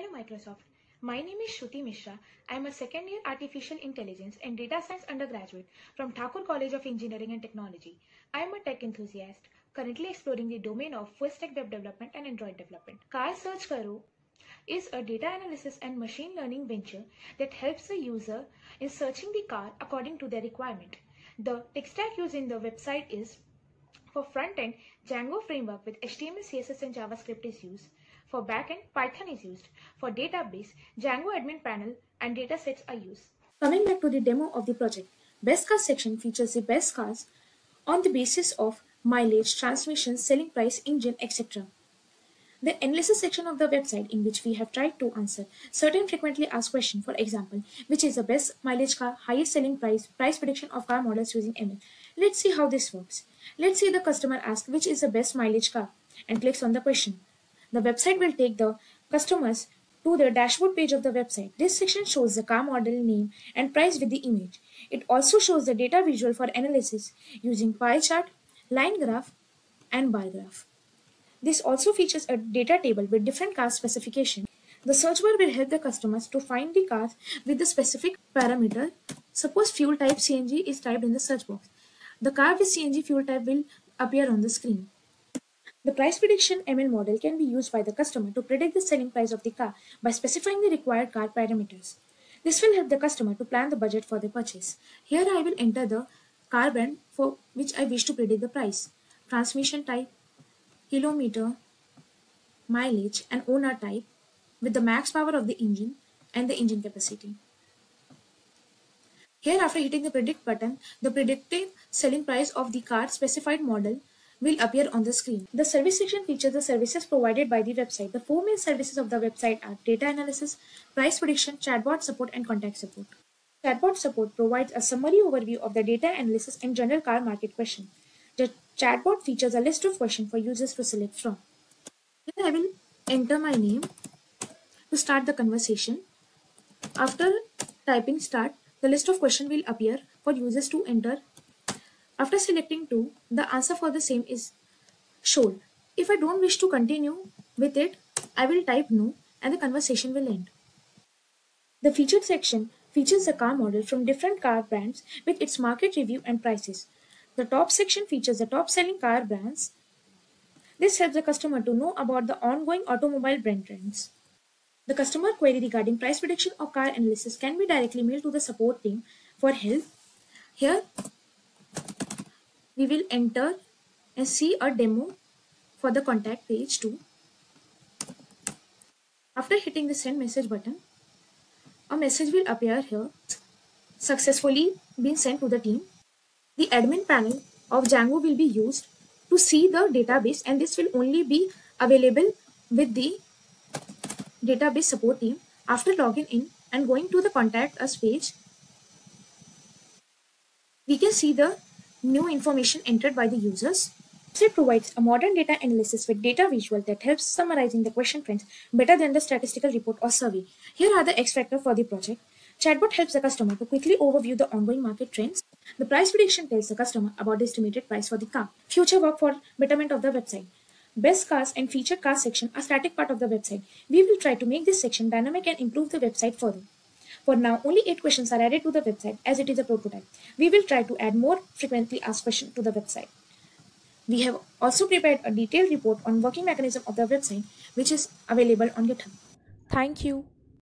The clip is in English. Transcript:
Hello Microsoft. My name is Shruti Mishra. I am a second year artificial intelligence and data science undergraduate from Thakur College of Engineering and Technology. I am a tech enthusiast, currently exploring the domain of full stack web development and Android development. Car Search Karo is a data analysis and machine learning venture that helps the user in searching the car according to their requirement. The tech stack used in the website is for front end, Django framework with HTML, CSS, and JavaScript is used. For backend, Python is used. For database, Django admin panel and datasets are used. Coming back to the demo of the project, best cars section features the best cars on the basis of mileage, transmission, selling price, engine, etc. The analysis section of the website in which we have tried to answer certain frequently asked questions, for example, which is the best mileage car, highest selling price, price prediction of car models using ML. Let's see how this works. Let's say the customer asks which is the best mileage car and clicks on the question. The website will take the customers to the dashboard page of the website. This section shows the car model name and price with the image. It also shows the data visual for analysis using pie chart, line graph, and bar graph. This also features a data table with different car specification. The search bar will help the customers to find the cars with the specific parameter. Suppose fuel type CNG is typed in the search box. The car with CNG fuel type will appear on the screen. The price prediction ML model can be used by the customer to predict the selling price of the car by specifying the required car parameters. This will help the customer to plan the budget for the purchase. Here I will enter the car brand for which I wish to predict the price, transmission type, kilometer, mileage and owner type with the max power of the engine and the engine capacity. Here after hitting the predict button, the predicted selling price of the car specified model will appear on the screen. The service section features the services provided by the website. The four main services of the website are data analysis, price prediction, chatbot support, and contact support. Chatbot support provides a summary overview of the data analysis and general car market question. The chatbot features a list of questions for users to select from. Here I will enter my name to start the conversation. After typing start, the list of questions will appear for users to enter after selecting 2, the answer for the same is shown. If I don't wish to continue with it, I will type no and the conversation will end. The featured section features the car model from different car brands with its market review and prices. The top section features the top selling car brands. This helps the customer to know about the ongoing automobile brand trends. The customer query regarding price prediction or car analysis can be directly mailed to the support team for help. Here, we will enter and see a demo for the contact page too. After hitting the send message button, a message will appear here successfully been sent to the team. The admin panel of Django will be used to see the database and this will only be available with the database support team after logging in and going to the contact us page we can see the new information entered by the users. It provides a modern data analysis with data visual that helps summarizing the question trends better than the statistical report or survey. Here are the X factor for the project. Chatbot helps the customer to quickly overview the ongoing market trends. The price prediction tells the customer about the estimated price for the car. Future work for betterment of the website. Best cars and featured cars section are static part of the website. We will try to make this section dynamic and improve the website further. For now, only 8 questions are added to the website as it is a prototype. We will try to add more frequently asked questions to the website. We have also prepared a detailed report on working mechanism of the website which is available on GitHub. Thank you.